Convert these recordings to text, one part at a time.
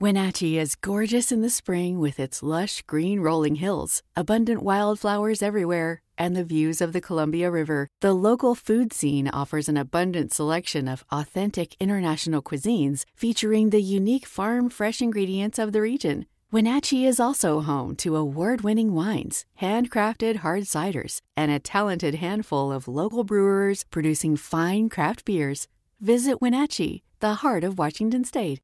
Wenatchee is gorgeous in the spring with its lush green rolling hills, abundant wildflowers everywhere, and the views of the Columbia River. The local food scene offers an abundant selection of authentic international cuisines featuring the unique farm fresh ingredients of the region. Wenatchee is also home to award winning wines, handcrafted hard ciders, and a talented handful of local brewers producing fine craft beers. Visit Wenatchee, the heart of Washington State.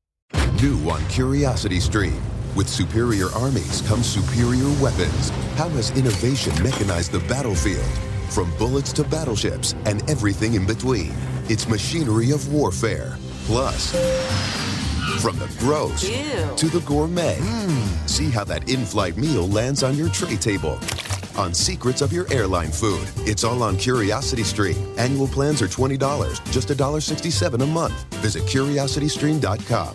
New on Curiosity Stream. With superior armies comes superior weapons. How has innovation mechanized the battlefield? From bullets to battleships and everything in between. It's machinery of warfare. Plus, from the gross Ew. to the gourmet. See how that in flight meal lands on your tray table. On secrets of your airline food. It's all on Curiosity Stream. Annual plans are $20, just $1.67 a month. Visit curiositystream.com.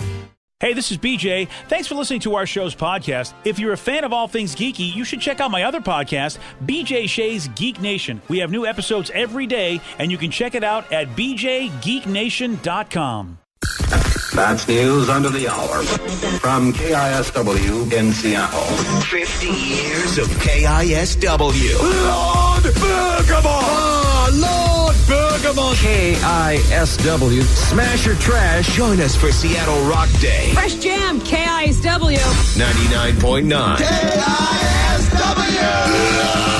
Hey, this is BJ. Thanks for listening to our show's podcast. If you're a fan of all things geeky, you should check out my other podcast, BJ Shea's Geek Nation. We have new episodes every day, and you can check it out at bjgeeknation.com. That's news under the hour from KISW in Seattle. 50 years of KISW. Lord Bergamo! Oh, ah, Lord Bergamo. KISW. Smash or trash. Join us for Seattle Rock Day. Fresh Jam, KISW. 99.9. The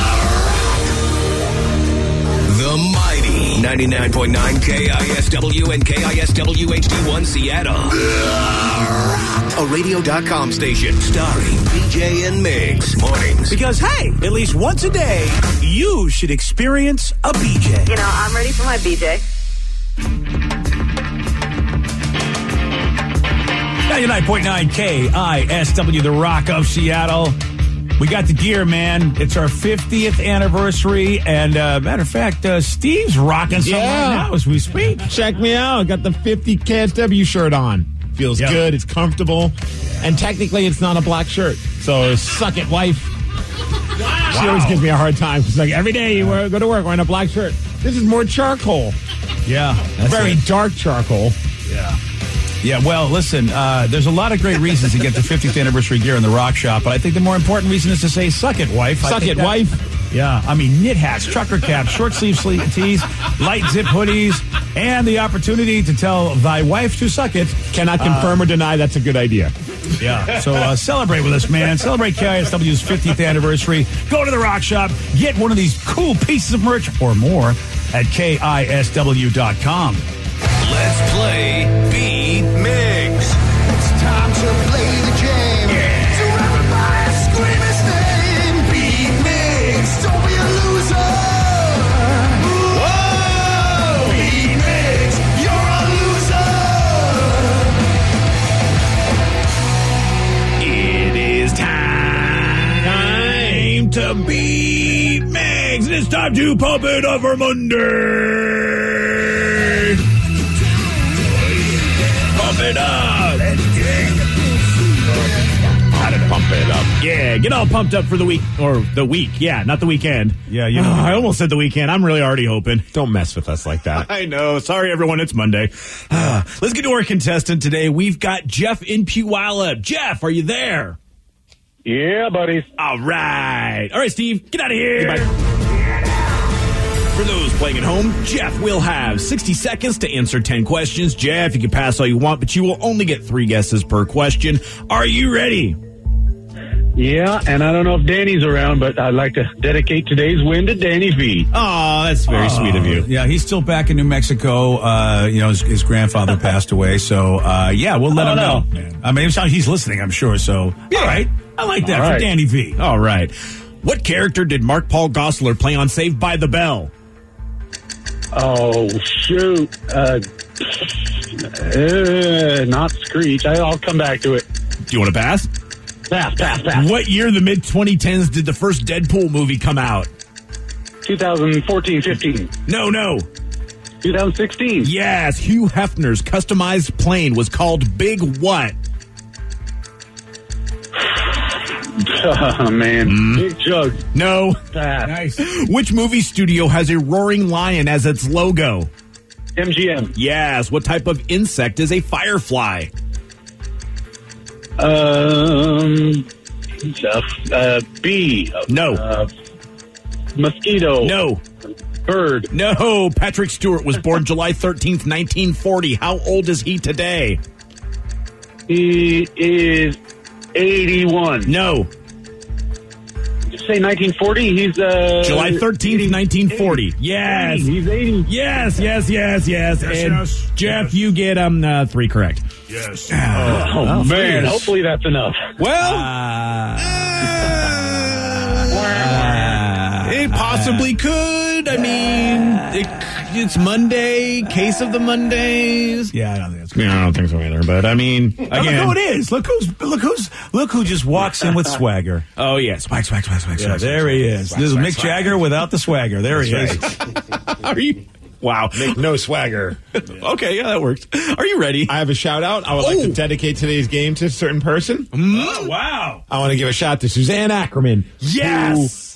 99.9 KISW and KISW HD1 Seattle. A radio.com station starring BJ and Migs. Mornings. Because, hey, at least once a day, you should experience a BJ. You know, I'm ready for my BJ. 99.9 KISW, the Rock of Seattle. We got the gear, man. It's our 50th anniversary. And, uh, matter of fact, uh, Steve's rocking something Yeah. right now as we speak. Check me out. Got the 50 KSW shirt on. Feels Yeah. good. It's comfortable. And technically, it's not a black shirt. So suck it, wife. She always gives me a hard time. It's like every day you wear, go to work wearing a black shirt. This is more charcoal. Yeah. Very it. dark charcoal. Yeah. Yeah, well, listen, uh, there's a lot of great reasons to get the 50th anniversary gear in the rock shop, but I think the more important reason is to say, suck it, wife. Suck it, that- wife. Yeah, I mean, knit hats, trucker caps, short sleeve sleeve tees, light zip hoodies, and the opportunity to tell thy wife to suck it. Cannot confirm or deny that's a good idea. Yeah, so uh, celebrate with us, man. Celebrate KISW's 50th anniversary. Go to the rock shop, get one of these cool pieces of merch or more at KISW.com. Let's play to beat Migs, and it's time to pump it up for Monday. Pump it up. How to pump it up. Yeah, get all pumped up for the week or the week. Yeah, not the weekend. Yeah, you Oh, know. I almost said the weekend. I'm really already hoping. Don't mess with us like that. I know. Sorry, everyone. It's Monday. Ah, let's get to our contestant today. We've got Jeff in Puyallup. Jeff, are you there? Yeah, buddies. All right. All right, Steve, get out of here. Goodbye. For those playing at home, Jeff will have 60 seconds to answer 10 questions. Jeff, you can pass all you want, but you will only get three guesses per question. Are you ready? Yeah, and I don't know if Danny's around, but I'd like to dedicate today's win to Danny V. Oh, that's very sweet of you. Yeah, he's still back in New Mexico. Uh, you know, his, his grandfather passed away. So, uh, yeah, we'll let Oh, him no. know. I mean, it's- he's listening, I'm sure. So, all right. I like that All for right. Danny V. All right. What character did Mark Paul Gosselaar play on Saved by the Bell? Oh, shoot. Uh, uh, not Screech. I, I'll come back to it. Do you want to pass? What year in the mid 2010s did the first Deadpool movie come out? 2014, 15, No, no. 2016. Yes, Hugh Hefner's customized plane was called Big What? Oh, man. Hmm? Big Jug. No. Pass. Nice. Which movie studio has a roaring lion as its logo? MGM. Yes. What type of insect is a firefly? Um, uh, uh, bee. No. Uh, mosquito. No. Bird. No. Patrick Stewart was born July 13th, 1940. How old is he today? He is 81. No. Did you say 1940? He's uh, July 13th, 1940. Yes. 80. He's 80. Yes, yes, yes, yes. and yes, Jeff, you get um uh, three correct. Yes. Oh, oh man. Hopefully that's enough. Well, uh, it possibly could. I mean, it, it's Monday, case of the Mondays. Yeah, I don't think that's Yeah, I don't think so either. But I mean, Look again, who it is. Look who's look who's look who just walks in with swagger. oh yeah, swag, swag, swag, swag, Yeah, swag. there he is. This is Mick Jagger without the swagger. There he is. Are you? Wow. Make No swagger. Okay, yeah, that works. Are you ready? I have a shout out. I would like to dedicate today's game to a certain person. Oh, wow. I want to give a shout to Suzanne Ackerman. Yes.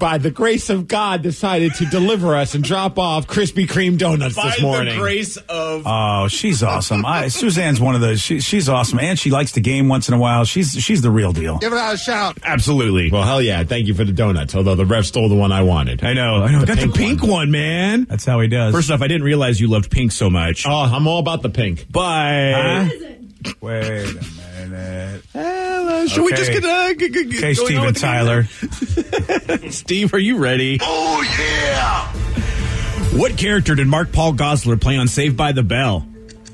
Who, by the grace of God, decided to deliver us and drop off Krispy Kreme donuts By this morning. the grace of Oh, she's awesome. I, Suzanne's one of those. She, she's awesome, and she likes to game once in a while. She's she's the real deal. Give it out a shout. absolutely. well, hell yeah. Thank you for the donuts, although the ref stole the one I wanted. I know. I know. Got pink the pink one. man. That's how he does. First off, I didn't realize you loved pink so much. Oh, I'm all about the pink. Bye. Wait a minute. Hello. Should we just get, uh, g- g- g- Okay, going on Steven with the game Tyler. Steve, are you ready? Oh, yeah! What character did Mark Paul Gosselaar play on Saved by the Bell?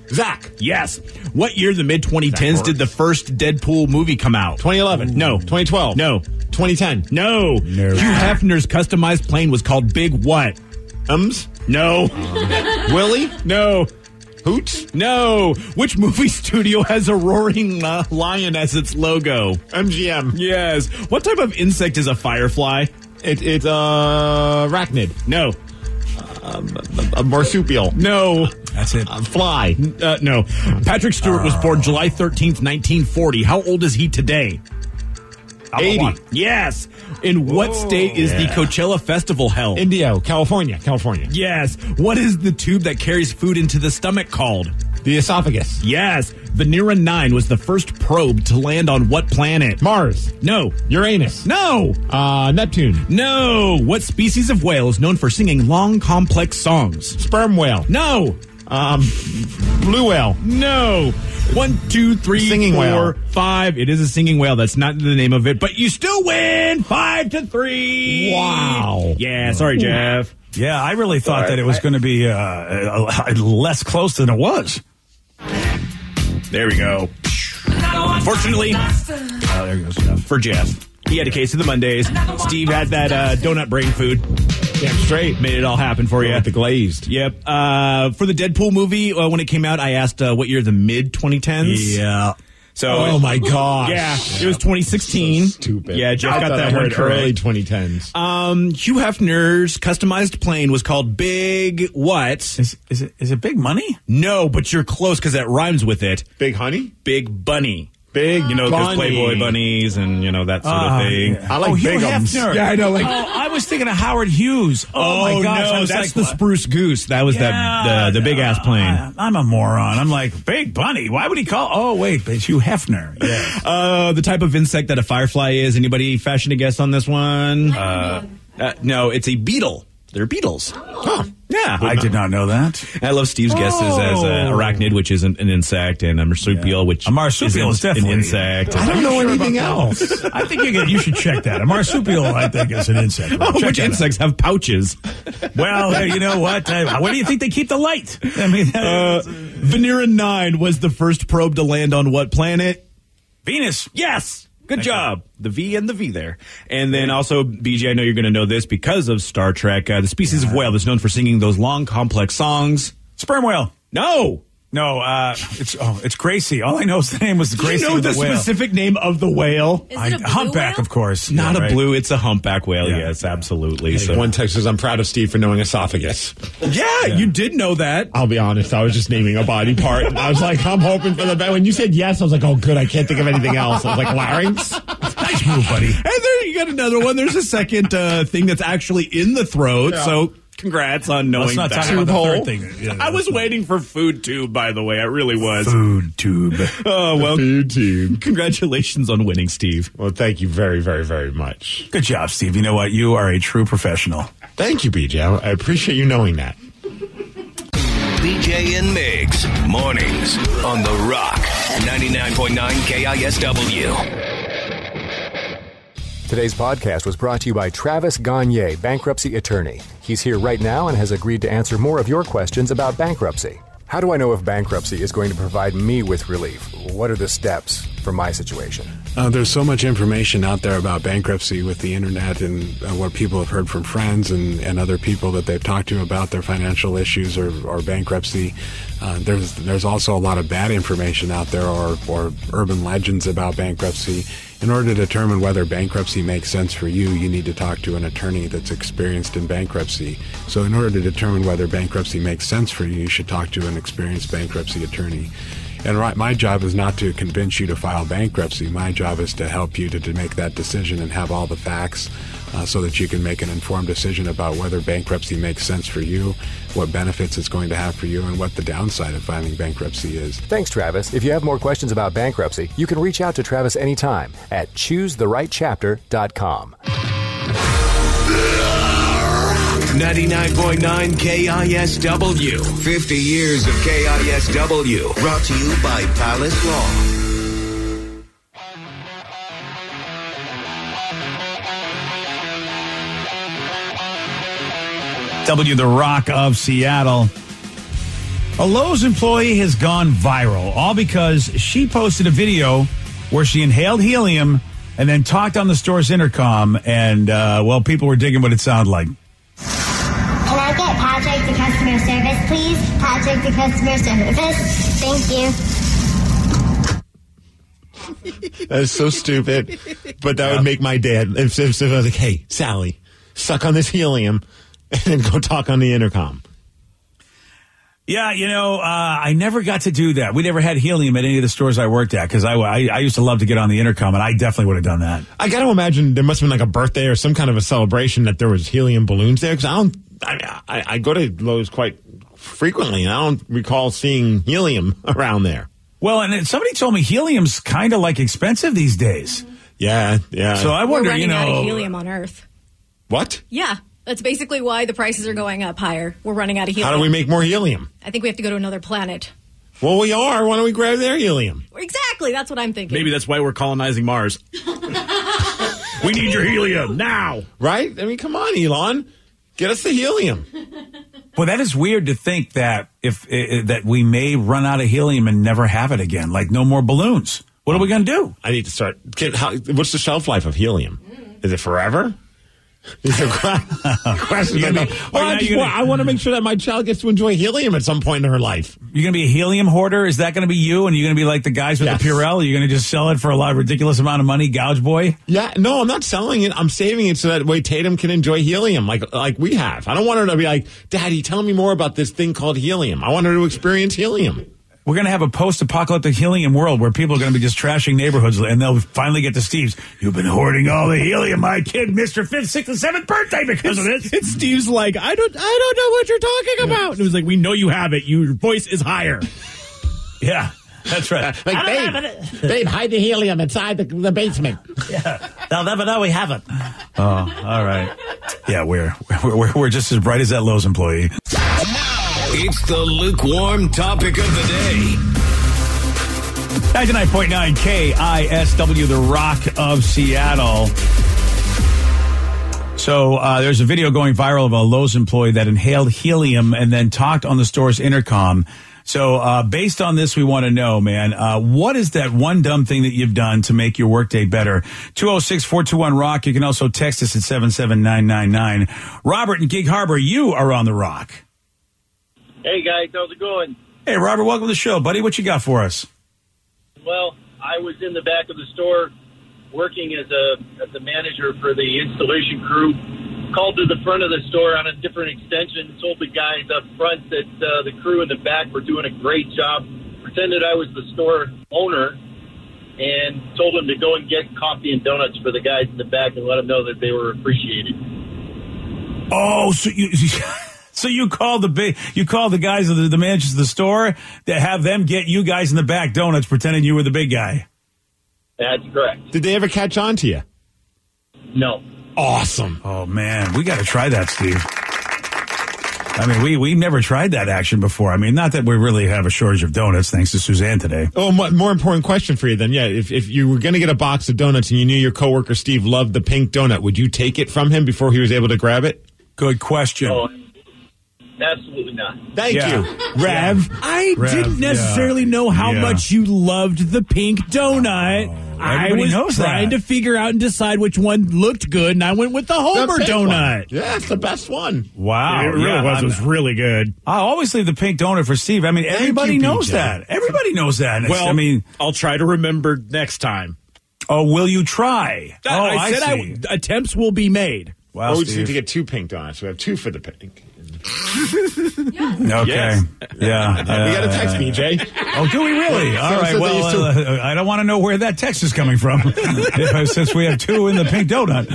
Zach, Yes. What year, in the mid 2010s, did the first Deadpool movie come out? 2011. No. 2012. No. 2010. No. Hugh Hefner's customized plane was called Big What? Ums. No. Willie. no. Hoots. No. Which movie studio has a roaring uh, lion as its logo? MGM. Yes. What type of insect is a firefly? It, it's uh, arachnid. No. A marsupial. No. That's it. A fly. Uh, no. Patrick Stewart was born July 13th, 1940. How old is he today? 80. Yes. In what state is the Coachella Festival held? Indio. California. California. yes. What is the tube that carries food into the stomach called? The esophagus. Yes. Venera 9 was the first probe to land on what planet? Mars. No. Uranus. No. Uh, Neptune. No. What species of whale is known for singing long, complex songs? Sperm whale. No. Um, blue whale. No. One, two, three, Singing four, whale. five. It is a singing whale. That's not the name of it, but you still win five to three. Wow. Yeah. Sorry, Jeff. Yeah, I really thought that it was going to be uh, less close than it was. There we go. Unfortunately, Oh, there goes Jeff. for Jeff, he had a case of the Mondays. Steve had that uh, donut brain food. Damn straight. Made it all happen for you. With the glazed. Yep. Uh, for the Deadpool movie, uh, when it came out, I asked uh, what year the mid 2010s. Yeah. So Oh my gosh. Yeah, it was 2016. Stupid. Yeah, Jeff I got that I one heard early correct. 2010s. Um, Hugh Hefner's customized plane was called Big what? Is, is it is it big money? No, but you're close because that rhymes with it. Big honey. Big Bunny. Big, you know, there's Bunny. Playboy bunnies and you know that sort Ah, of thing. yeah. I like oh, Hugh bigums. Hefner. Yeah, I know, like- oh, I was thinking of Howard Hughes. Oh, my gosh, I no, was that's like, the Spruce Goose. That was Yeah, the the, the big ass plane. I, I'm a moron. I'm like Big Bunny. Why would he call? Oh wait, but it's Hugh Hefner. Yeah. Uh, the type of insect that a firefly is. Anybody fashion a guess on this one? Uh, uh, no, it's a beetle. They're beetles. Yeah, I did not know that. I love Steve's guesses as uh, Oh. arachnid, which is an, an insect, and a marsupial, which A marsupial is an, definitely- an insect. I don't know anything else. I think you, get, you should check that. A marsupial, I think, is an insect. Oh, Check which that out. insects have pouches? Well, you know what? Uh, where do you think they keep the light? I mean, Uh, Venera 9 was the first probe to land on what planet? Venus. Yes. Good job. The V and the V there. And then also, BJ, I know you're going to know this because of Star Trek. Uh, the species of whale that's known for singing those long, complex songs. Sperm whale. No. No, uh, it's oh, it's Gracie. All I know is the name was Do Gracie you know the, the, whale. specific name of the whale? Is it a blue humpback, whale? of course. Not Yeah, a right. blue, it's a humpback whale. Yeah. Yes, absolutely. So, One text says, I'm proud of Steve for knowing esophagus. yeah, you did know that. I'll be honest, I was just naming a body part. I was like, I'm hoping for the best. When you said yes, I was like, oh, good, I can't think of anything else. I was like, larynx? Nice move, buddy. And there you got another one. There's a second uh, thing that's actually in the throat. Yeah. So Congrats on knowing Let's not that. talk about the third thing. Yeah, I was waiting for food tube, by the way. I really was. Food tube. Oh, well, Food tube. congratulations on winning, Steve. Well, thank you very, very, very much. Good job, Steve. You know what? You are a true professional. Thank you, BJ. I I appreciate you knowing that. BJ and Migs, mornings on The Rock, 99.9 KISW. Today's podcast was brought to you by Travis Gagne, bankruptcy attorney. He's here right now and has agreed to answer more of your questions about bankruptcy. How do I know if bankruptcy is going to provide me with relief? What are the steps for my situation? Uh, there's so much information out there about bankruptcy with the internet and uh, what people have heard from friends and, and other people that they've talked to about their financial issues or, or bankruptcy. Uh, there's there's also a lot of bad information out there or, or urban legends about bankruptcy. In order to determine whether bankruptcy makes sense for you, you need to talk to an attorney that's experienced in bankruptcy. So, in order to determine whether bankruptcy makes sense for you, you should talk to an experienced bankruptcy attorney. And right, my job is not to convince you to file bankruptcy. My job is to help you to, to make that decision and have all the facts uh, so that you can make an informed decision about whether bankruptcy makes sense for you, what benefits it's going to have for you, and what the downside of filing bankruptcy is. Thanks, Travis. If you have more questions about bankruptcy, you can reach out to Travis anytime at choosetherightchapter.com. 99.9 KISW. 50 years of KISW. Brought to you by Palace Law. W, the Rock of Seattle. A Lowe's employee has gone viral, all because she posted a video where she inhaled helium and then talked on the store's intercom, and, uh, well, people were digging what it sounded like. Can I get Patrick to customer service, please? Patrick to customer service. Thank you. That is so stupid. But that would make my dad. If, if, if I was like, hey, Sally, suck on this helium and then go talk on the intercom. Yeah, you know, uh, I never got to do that. We never had helium at any of the stores I worked at because I, I, I used to love to get on the intercom, and I definitely would have done that. I got to imagine there must have been like a birthday or some kind of a celebration that there was helium balloons there because I don't. I, I, I go to Lowe's quite frequently and I don't recall seeing helium around there. Well, and somebody told me helium's kind of like expensive these days. Yeah, yeah. So I wonder, We're wonder, running you out of know, helium on Earth. what? Yeah, that's basically why the prices are going up higher. We're running out of helium. How do we make more helium? I think we have to go to another planet. Well, we are. Why don't we grab their helium? Exactly, that's what I'm thinking. Maybe that's why we're colonizing Mars. we need your helium now. Right? I mean, come on, Elon. Get us the helium. Well, that is weird to think that if uh, that we may run out of helium and never have it again, like no more balloons. What are we going to do? I need to start. Get, how, what's the shelf life of helium? Is it forever? These are que- I, be- well, I, gonna- want, I want to make sure that my child gets to enjoy helium at some point in her life. You're going to be a helium hoarder? Is that going to be you? And you're going to be like the guys with Yes. the Purell? You're going to just sell it for a lot of ridiculous amount of money, gouge boy? Yeah, no, I'm not selling it. I'm saving it so that way Tatum can enjoy helium like like we have. I don't want her to be like, Daddy, tell me more about this thing called helium. I want her to experience helium. We're going to have a post-apocalyptic helium world where people are going to be just trashing neighborhoods, and they'll finally get to Steve's. You've been hoarding all the helium. My kid Mister her fifth, sixth, and seventh birthday because of this. And Steve's like, I don't, I don't know what you're talking about. And it was like, we know you have it. Your voice is higher. Yeah, that's right. Like, babe, babe, hide the helium inside the, the basement. They'll never know we haven't. Oh, all right. Yeah, we're we're, we're, we're just as bright as that Lowe's employee. It's the lukewarm topic of the day. 99.9 KISW, the Rock of Seattle. So uh, there's a video going viral of a Lowe's employee that inhaled helium and then talked on the store's intercom. So uh, based on this, we want to know, man, uh, what is that one dumb thing that you've done to make your workday better? 206-421-ROCK. You can also text us at 77999. Robert in Gig Harbor, you are on the Rock. Hey guys, how's it going? Hey, Robert, welcome to the show, buddy. What you got for us? Well, I was in the back of the store working as a as a manager for the installation crew. Called to the front of the store on a different extension. Told the guys up front that uh, the crew in the back were doing a great job. Pretended I was the store owner and told them to go and get coffee and donuts for the guys in the back and let them know that they were appreciated. Oh, so you So you call the big, you call the guys of the, the managers of the store to have them get you guys in the back donuts, pretending you were the big guy. That's correct. Did they ever catch on to you? No. Awesome. Oh man, we got to try that, Steve. I mean, we we never tried that action before. I mean, not that we really have a shortage of donuts, thanks to Suzanne today. Oh, mo- more important question for you then. Yeah, if, if you were going to get a box of donuts and you knew your coworker Steve loved the pink donut, would you take it from him before he was able to grab it? Good question. Oh, absolutely not. Thank Yeah. you, Rev. I Rev, didn't necessarily yeah. know how Yeah. much you loved the pink donut. Oh, I everybody was knows trying that. to figure out and decide which one looked good, and I went with the Homer The donut. one. Yeah, it's the best one. Wow, it really yeah, was. I'm- It was really good. I always leave the pink donut for Steve. I mean, everybody you, knows BJ. that. Everybody knows that. It's- Well, I mean, I'll try to remember next time. oh, will you try? oh, I, said see. I, attempts will be made. wow, oh, we just need to get two pink donuts. We have two for the pink. Okay. Yes. Yeah. we got a text, BJ. Oh, do we really? All so right. Well, to- uh, I don't want to know where that text is coming from, since we have two in the pink donut.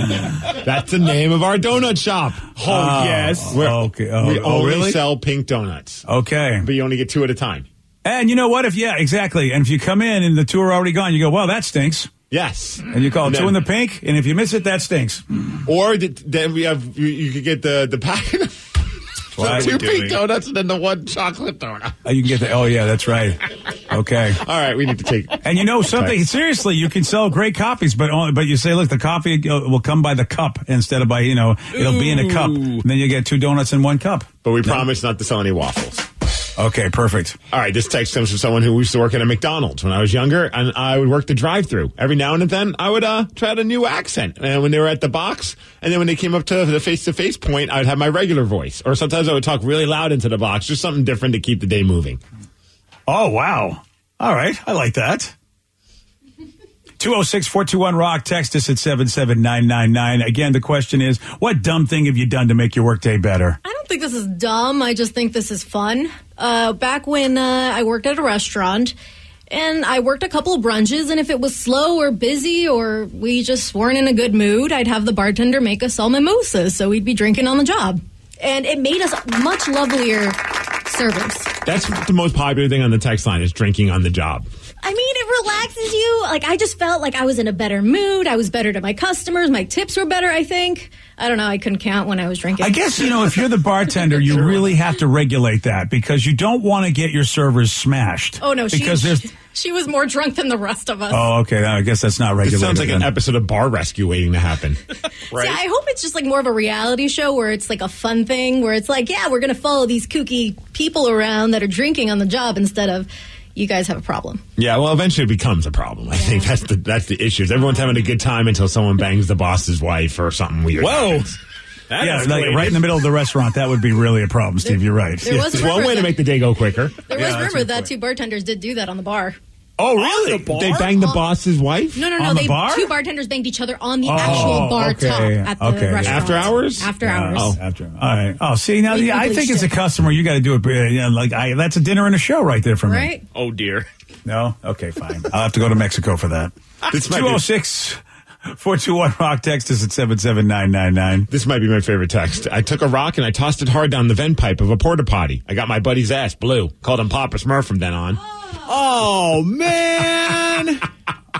That's the name of our donut shop. Oh, yes. We're- Okay. Oh, we oh, only really? sell pink donuts, Okay. but you only get two at a time. And you know what? If yeah, exactly. And if you come in and the two are already gone, you go, well, that stinks. Yes. And you call And two in the pink, and if you miss it, that stinks. Or th- then we have you, you could get the the packet Why the two pink donuts and then the one chocolate donut. Uh, you can get the. Oh yeah, that's right. Okay. All right, we need to take. And you know something? Seriously, you can sell great coffees, but only, but you say, look, the coffee uh, will come by the cup instead of by you know it'll be in a cup. And then you get two donuts in one cup. But we promise not to sell any waffles. Okay, perfect. All right, this text comes from someone who used to work at a McDonald's when I was younger, and I would work the drive-through. Every now and then, I would uh, try out a new accent. And when they were at the box, and then when they came up to the face-to-face point, I would have my regular voice, or sometimes I would talk really loud into the box, just something different to keep the day moving. Oh wow! All right, I like that. 206-421 rock text us at 77999 again the question is what dumb thing have you done to make your workday better I don't think this is dumb. I just think this is fun. Uh, back when uh, I worked at a restaurant, and I worked a couple of brunches, and if it was slow or busy or we just weren't in a good mood, I'd have the bartender make us all mimosas, so we'd be drinking on the job, and it made us much lovelier servers. That's the most popular thing on the text line is drinking on the job. I mean, it relaxes you. Like, I just felt like I was in a better mood. I was better to my customers. My tips were better, I think. I don't know. I couldn't count when I was drinking. I guess you know if you're the bartender, you really have to regulate that because you don't want to get your servers smashed. Oh, no. She, because there's. she was more drunk than the rest of us. Oh, okay. I guess that's not It sounds like an episode of Bar Rescue waiting to happen. See, I hope it's just like more of a reality show where it's like a fun thing where it's like, yeah, we're going to follow these kooky people around that are drinking on the job instead of you guys have a problem. Yeah, well, eventually it becomes a problem. I think that's the that's the issue. is Everyone's having a good time until someone bangs the boss's wife or something weird. Whoa. happens. That yeah, like right in the middle of the restaurant, that would be really a problem, Steve. You're right. there was It's a one rumor way to make the day go quicker. There was that's rumor that point. two bartenders did do that on the bar. Oh, really? the bar? They banged the boss's wife No, no, no. On the they bar? two bartenders banged each other on the Oh, actual bar okay, top at the okay. restaurant. After hours? After Yeah, hours. oh, after. All right. Oh, see now, We- yeah, we I think as a customer, you got to do it. uh, You know, like I, that's a dinner and a show right there for me. Right? Oh dear. No. Okay, fine. I'll have to go to Mexico for that. This might Two be- zero six four two one rock. Text us at seven seven nine nine nine. This might be my favorite text. I took a rock and I tossed it hard down the vent pipe of a porta potty. I got my buddy's ass blue. Called him Papa Smurf from then on. Oh man.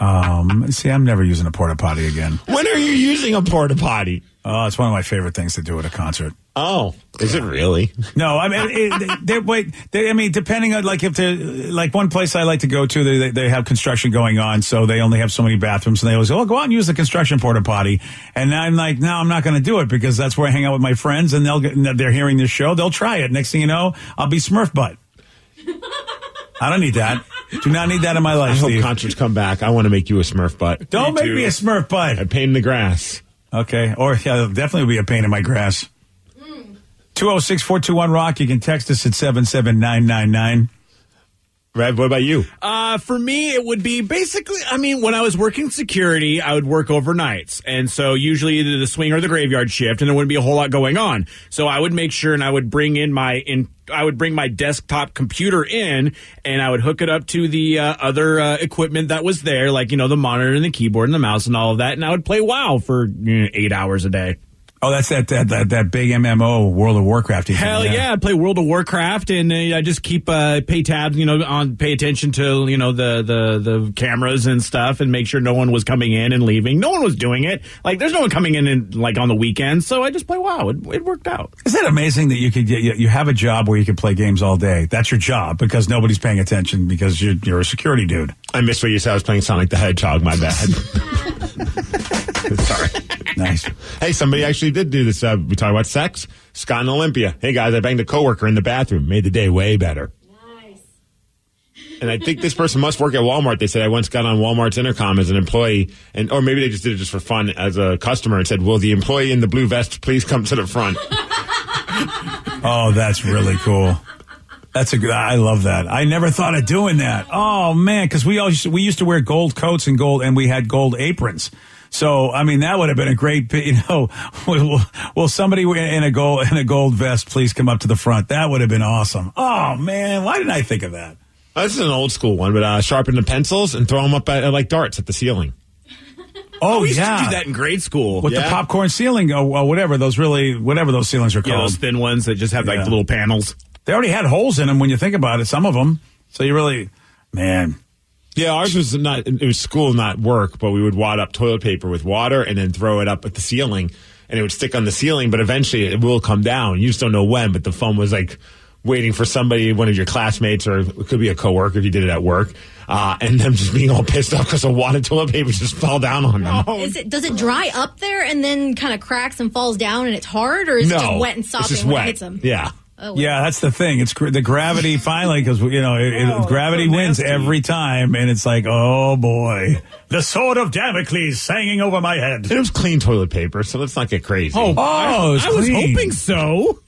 Um, see, I'm never using a porta potty again. When are you using a porta potty? Oh, it's one of my favorite things to do at a concert. Oh, is it really? No, I mean, it, they, wait. They, I mean, depending on like if they like one place I like to go to, they they have construction going on, so they only have so many bathrooms, and they always go, "Oh, go out and use the construction porta potty." And I'm like, "No, I'm not going to do it because that's where I hang out with my friends, and they'll get, and they're hearing this show, they'll try it. Next thing you know, I'll be Smurf butt. I don't need that. Do not need that in my life. I life, hope Steve. concerts come back. I want to make you a Smurf butt. Don't make too. me a Smurf butt. A pain in the grass. Okay. Or yeah, definitely be a pain in my grass. Mm. 206 421 Rock. You can text us at 77999. Rev, what about you? Uh, for me, it would be basically, I mean, when I was working security, I would work overnights. And so usually either the swing or the graveyard shift, and there wouldn't be a whole lot going on. So I would make sure and I would bring in my, in, I would bring my desktop computer in and I would hook it up to the uh, other uh, equipment that was there, like, you know, the monitor and the keyboard and the mouse and all of that. And I would play WoW for you know, eight hours a day. Oh, that's that that that, that big MMO World of Warcraft. you Hell think, yeah. I play World of Warcraft and uh, I just keep uh, pay tabs, you know, on pay attention to you know the the the cameras and stuff, and make sure no one was coming in and leaving. No one was doing it. Like there's no one coming in and, like on the weekends, so I just play WoW. It, it worked out. Isn't that amazing that you could get you, you have a job where you can play games all day? That's your job because nobody's paying attention because you're you're a security dude. I missed what you said. I was playing Sonic the Hedgehog. My bad. Sorry. Nice. Hey, somebody actually did do this. Uh, we talk about sex. Scott and Olympia. Hey guys, I banged a coworker in the bathroom. Made the day way better. Nice. And I think this person must work at Walmart. They said I once got on Walmart's intercom as an employee, and or maybe they just did it just for fun as a customer and said, "Will the employee in the blue vest please come to the front?" Oh, that's really cool. That's a good. I love that. I never thought of doing that. Oh man, because we always we used to wear gold coats and gold, and we had gold aprons. So I mean, that would have been a great. You know, will, will somebody in a gold in a gold vest please come up to the front? That would have been awesome. Oh man, why didn't I think of that? This is an old school one, but uh, sharpen the pencils and throw them up at, like darts at the ceiling. Oh we used yeah, to do that in grade school with the popcorn ceiling or, or whatever those really whatever those ceilings are Yeah, called. those thin ones that just have like Yeah. little panels. They already had holes in them when you think about it. Some of them. So you really, man. Yeah, ours was not. It was school, not work. But we would wad up toilet paper with water and then throw it up at the ceiling, and it would stick on the ceiling. But eventually, it will come down. You just don't know when. But the fun was like waiting for somebody, one of your classmates, or it could be a coworker if you did it at work, uh, and them just being all pissed off because a wad of toilet paper just fell down on them. Is it does it dry up there and then kind of cracks and falls down and it's hard, or is it just wet and sopping when it hits them? Yeah. Oh, Yeah, that's the thing. It's gr- the gravity finally because you know it, it- oh, gravity wins every time, and it's like, oh boy, the sword of Damocles hanging over my head. It was clean toilet paper, so let's not get crazy. Oh, oh, oh I, was I was hoping so.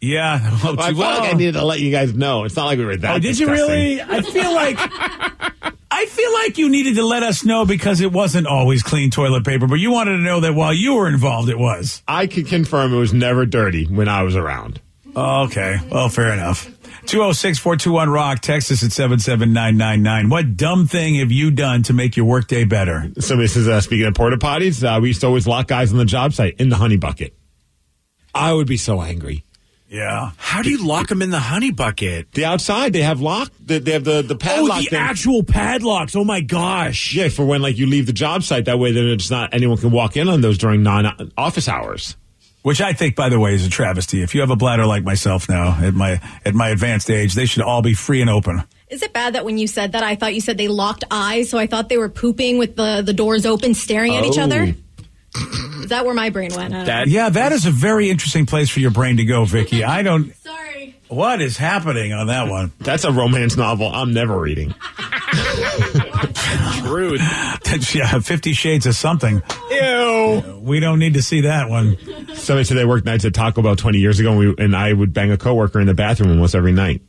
Yeah, Well, I felt like I needed to let you guys know. It's not like we were that. Oh, did you really? I feel like I feel like you needed to let us know because it wasn't always clean toilet paper, but you wanted to know that while you were involved, it was. I can confirm it was never dirty when I was around. Oh, okay. Well, fair enough. 206 421 Rock, Texas at 77999. What dumb thing have you done to make your workday better? Somebody says, uh, speaking of porta potties, uh, we used to always lock guys on the job site in the honey bucket. I would be so angry. Yeah. How do you lock them in the honey bucket? The outside, they have lock. They they have the the Oh, the thing. actual padlocks. Oh my gosh. yeah, for when like you leave the job site. That way, then it's not anyone can walk in on those during non office hours. Which I think, by the way, is a travesty. If you have a bladder like myself now, at my at my advanced age, they should all be free and open. Is it bad that when you said that, I thought you said they locked eyes, so I thought they were pooping with the, the doors open, staring at each Oh. other? Is that where my brain went? I yeah, that is a very interesting place for your brain to go, Vicky. I don't. Sorry. What is happening on that one? That's a romance novel I'm never reading. Rude. yeah, Fifty Shades of something. Ew. We don't need to see that one. Somebody said they worked nights at Taco Bell 20 years ago, and, we, and I would bang a coworker in the bathroom almost every night.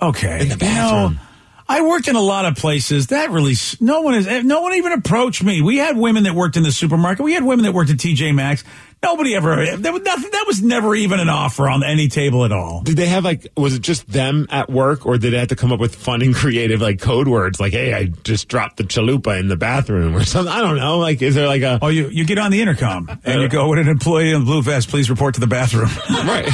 Okay. In the bathroom. You know, I worked in a lot of places. That really, no one is, eh, no one even approached me. We had women that worked in the supermarket. We had women that worked at TJ Maxx. Nobody ever, there was nothing, that was never even an offer on any table at all. Did they have like, was it just them at work, or did they have to come up with fun and creative like code words like, hey, I just dropped the chalupa in the bathroom or something? I don't know. Like, is there like a. Oh, you, you get on the intercom and you go, with an employee in blue vest, please report to the bathroom. right.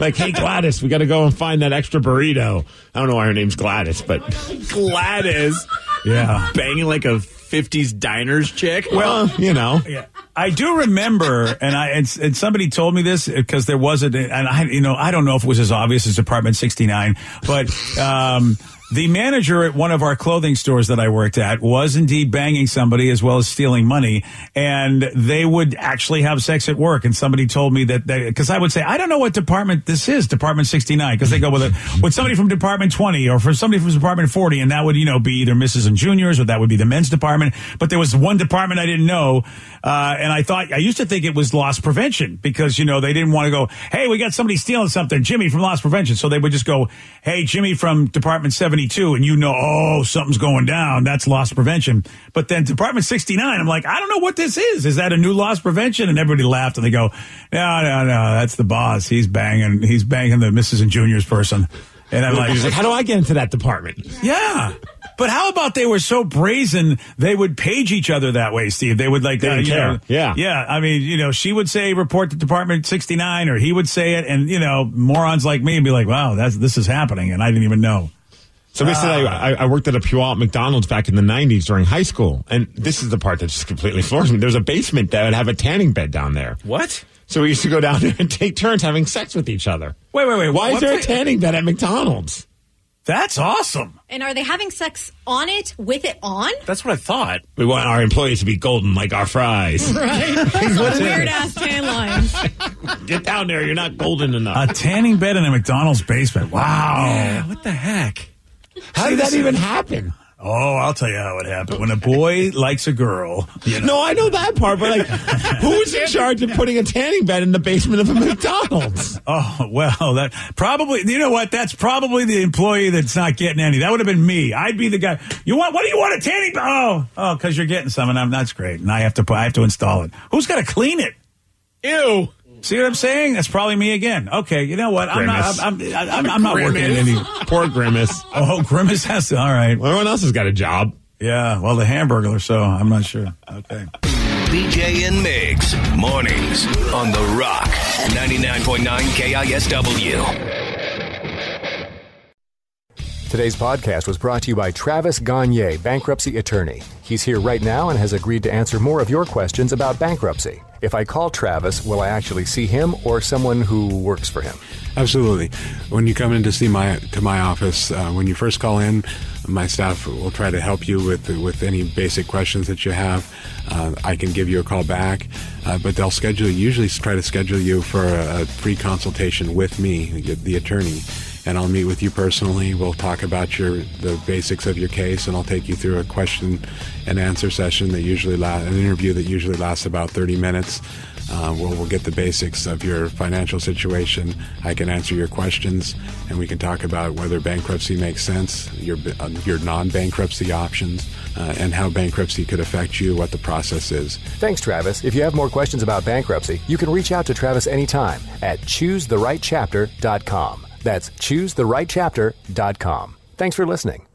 like, hey, Gladys, we got to go and find that extra burrito. I don't know why her name's Gladys, but Gladys. Yeah. Banging like a 50s diners chick. well, you know. Yeah. I do remember, and I and, and somebody told me this because there was a, and I, you know, I don't know if it was as obvious as Department 69, but um, the manager at one of our clothing stores that I worked at was indeed banging somebody as well as stealing money, and they would actually have sex at work. And somebody told me that because I would say, I don't know what department this is, Department 69, because they go with it with somebody from Department 20 or for somebody from Department 40, and that would you know be either Misses and Juniors or that would be the men's department. But there was one department I didn't know. Uh, and I thought, I used to think it was loss prevention because, you know, they didn't want to go, hey, we got somebody stealing something, Jimmy from loss prevention. So they would just go, hey, Jimmy from Department 72. And you know, oh, something's going down. That's loss prevention. But then Department 69, I'm like, I don't know what this is. Is that a new loss prevention? And everybody laughed and they go, no, no, no, that's the boss. He's banging, he's banging the Misses and Juniors person. And I'm like, like, how do I get into that department? yeah. But how about they were so brazen they would page each other that way, Steve? They would like, They uh, didn't you care. know- Yeah. yeah. I mean, you know, she would say report to Department 69, or he would say it, and you know, morons like me would be like, wow, that's this is happening, and I didn't even know. Somebody said ah. I, I, I worked at a Puyallup McDonald's back in the 90s during high school. And this is the part that just completely floors me. There's a basement that would have a tanning bed down there. What? So we used to go down there and take turns having sex with each other. Wait, wait, wait. Why is there a tanning bed at McDonald's? That's awesome. And are they having sex on it with it on? That's what I thought. We want our employees to be golden like our fries. Right. What is? Weird ass tan lines. Get down there. You're not golden enough. A tanning bed in a McDonald's basement. Wow. Yeah, what the heck? How did that even happen? Oh, I'll tell you how it happened. When a boy likes a girl, you know, No, I know that part, but like, who is in charge of putting a tanning bed in the basement of a McDonald's? Oh, well, that probably, you know what? That's probably the employee that's not getting any. That would have been me. I'd be the guy. You want, what do you want? A tanning bed? Oh, oh, cause you're getting some and I'm, that's great. And I have to, I have to install it. Who's got to clean it? Ew. See what I'm saying? That's probably me again. Okay, you know what? I'm not, I'm, I'm, I'm, I'm not working in any. Poor Grimace. Oh, Grimace has to, all right. Well, everyone else has got a job. Yeah, well, the hamburger, so I'm not sure. Okay. BJ and Migs, mornings on The Rock, 99.9 KISW. Today's podcast was brought to you by Travis Gagne, bankruptcy attorney. He's here right now and has agreed to answer more of your questions about bankruptcy. If I call Travis, will I actually see him or someone who works for him? Absolutely. When you come in to see my to my office, uh, when you first call in, my staff will try to help you with with any basic questions that you have. Uh, I can give you a call back, uh, but they'll schedule usually try to schedule you for a, a free consultation with me, the attorney. And I'll meet with you personally. We'll talk about your the basics of your case, and I'll take you through a question and answer session that usually la- an interview that usually lasts about 30 minutes. Uh, we'll, we'll get the basics of your financial situation. I can answer your questions, and we can talk about whether bankruptcy makes sense, your uh, your non-bankruptcy options, uh, and how bankruptcy could affect you, what the process is. Thanks, Travis. If you have more questions about bankruptcy, you can reach out to Travis anytime at choosetherightchapter.com. That's choosetherightchapter.com. Thanks for listening.